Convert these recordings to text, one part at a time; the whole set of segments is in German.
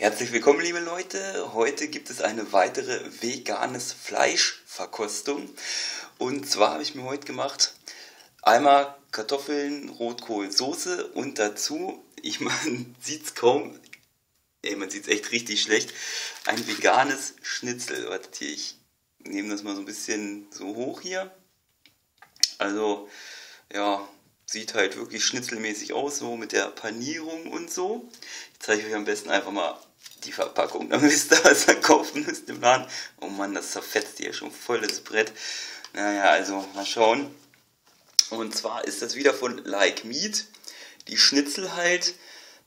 Herzlich willkommen, liebe Leute. Heute gibt es eine weitere veganes Fleischverkostung. Und zwar habe ich mir heute gemacht einmal Kartoffeln, Rotkohl, Soße und dazu, ich man sieht es kaum, ey, man sieht es echt richtig schlecht, ein veganes Schnitzel. Wartet hier, ich nehme das mal so ein bisschen so hoch hier. Also, ja, sieht halt wirklich schnitzelmäßig aus, so mit der Panierung und so. Ich zeige euch am besten einfach mal die Verpackung, dann wisst ihr, was ihr kaufen müsst im Laden. Oh Mann, das zerfetzt hier schon voll das Brett. Naja, also mal schauen. Und zwar ist das wieder von Like Meat. Die Schnitzel halt.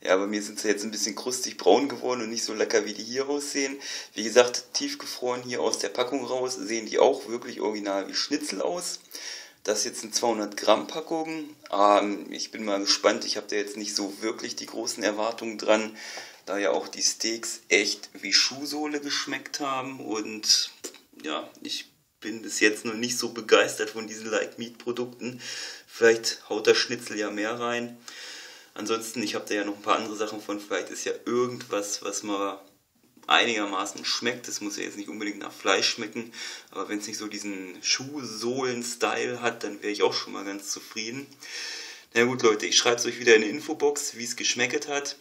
Ja, bei mir sind sie jetzt ein bisschen krustig braun geworden und nicht so lecker, wie die hier aussehen. Wie gesagt, tiefgefroren hier aus der Packung raus sehen die auch wirklich original wie Schnitzel aus. Das jetzt eine 200 Gramm Packung. Ähm, ich bin mal gespannt. Ich habe da jetzt nicht so wirklich die großen Erwartungen dran da ja auch die Steaks echt wie Schuhsohle geschmeckt haben und ja, ich bin bis jetzt noch nicht so begeistert von diesen Like Meat Produkten. Vielleicht haut der Schnitzel ja mehr rein. Ansonsten, ich habe da ja noch ein paar andere Sachen von. Vielleicht ist ja irgendwas, was mal einigermaßen schmeckt. Es muss ja jetzt nicht unbedingt nach Fleisch schmecken, aber wenn es nicht so diesen Schuhsohlen-Style hat, dann wäre ich auch schon mal ganz zufrieden. Na gut, Leute, ich schreibe es euch wieder in die Infobox, wie es geschmeckt hat.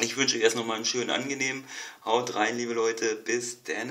Ich wünsche euch erst nochmal einen schönen, angenehmen. Haut rein, liebe Leute. Bis dann.